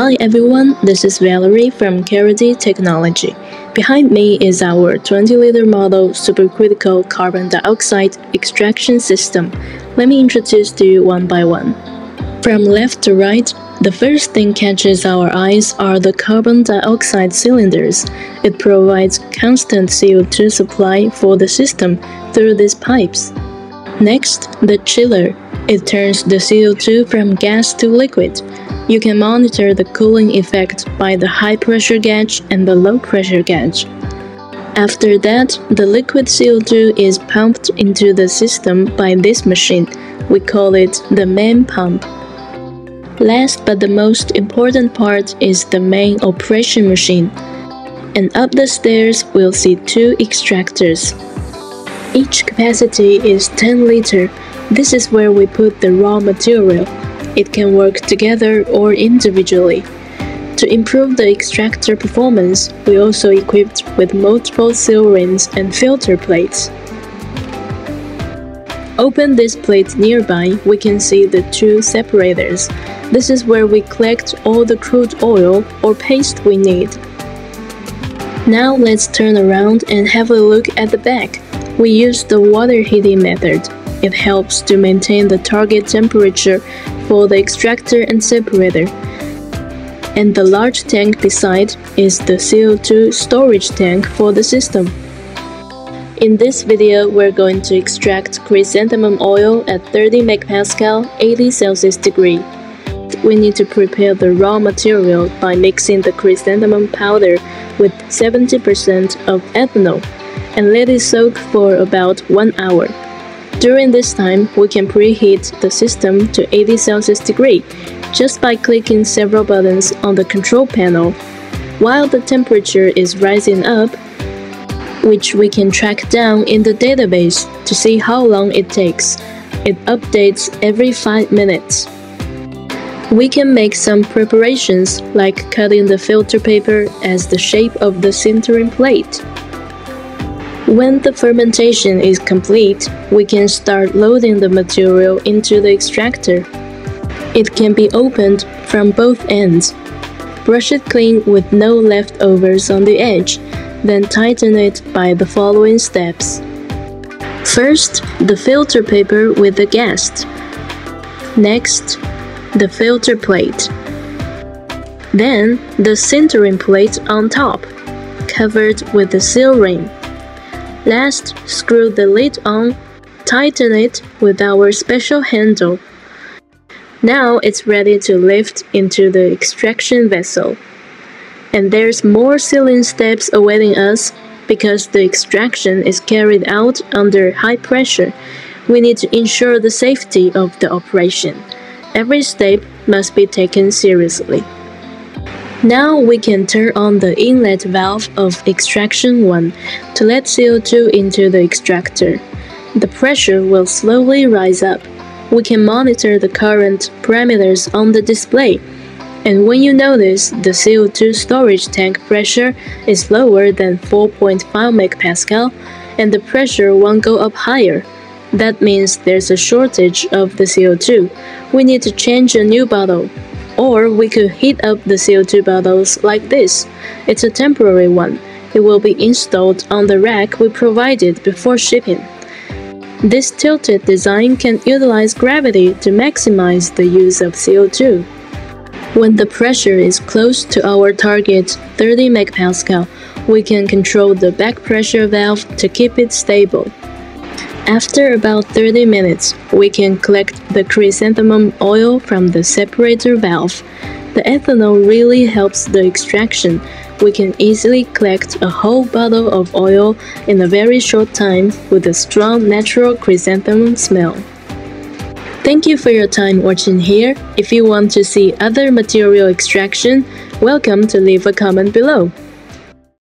Hi everyone, this is Valerie from Careddi Technology. Behind me is our 20 liter model supercritical carbon dioxide extraction system. Let me introduce to you one by one. From left to right, the first thing catches our eyes are the carbon dioxide cylinders. It provides constant CO2 supply for the system through these pipes. Next, the chiller. It turns the CO2 from gas to liquid. You can monitor the cooling effect by the high pressure gauge and the low pressure gauge. After that, the liquid CO2 is pumped into the system by this machine. We call it the main pump. Last but the most important part is the main operation machine. And up the stairs we'll see two extractors. Each capacity is 10 liter. This is where we put the raw material. It can work together or individually. To improve the extractor performance, we also equipped with multiple seal rings and filter plates. Open this plate nearby, we can see the two separators. This is where we collect all the crude oil or paste we need. Now let's turn around and have a look at the back. We use the water heating method. It helps to maintain the target temperature for the extractor and separator. And the large tank beside is the CO2 storage tank for the system. In this video, we're going to extract chrysanthemum oil at 30 megapascal, 80 Celsius degree. We need to prepare the raw material by mixing the chrysanthemum powder with 70% of ethanol and let it soak for about 1 hour. During this time, we can preheat the system to 80 Celsius degree just by clicking several buttons on the control panel. While the temperature is rising up, which we can track down in the database to see how long it takes. It updates every 5 minutes. We can make some preparations like cutting the filter paper as the shape of the sintering plate. When the fermentation is complete, we can start loading the material into the extractor. It can be opened from both ends. Brush it clean with no leftovers on the edge, then tighten it by the following steps. First, the filter paper with the gas. Next, the filter plate. Then, the sintering plate on top, covered with the seal ring. Last, screw the lid on, tighten it with our special handle. Now it's ready to lift into the extraction vessel. And there's more sealing steps awaiting us because the extraction is carried out under high pressure. We need to ensure the safety of the operation. Every step must be taken seriously. Now we can turn on the inlet valve of extraction 1 to let CO2 into the extractor. The pressure will slowly rise up. We can monitor the current parameters on the display. And when you notice the CO2 storage tank pressure is lower than 4.5 megapascal and the pressure won't go up higher, that means there's a shortage of the CO2. We need to change a new bottle. Or we could heat up the CO2 bottles like this. It's a temporary one. It will be installed on the rack we provided before shipping. This tilted design can utilize gravity to maximize the use of CO2. When the pressure is close to our target 30 megapascal, we can control the back pressure valve to keep it stable. After about 30 minutes, we can collect the chrysanthemum oil from the separator valve. The ethanol really helps the extraction. We can easily collect a whole bottle of oil in a very short time with a strong natural chrysanthemum smell. Thank you for your time watching here. If you want to see other material extraction, welcome to leave a comment below.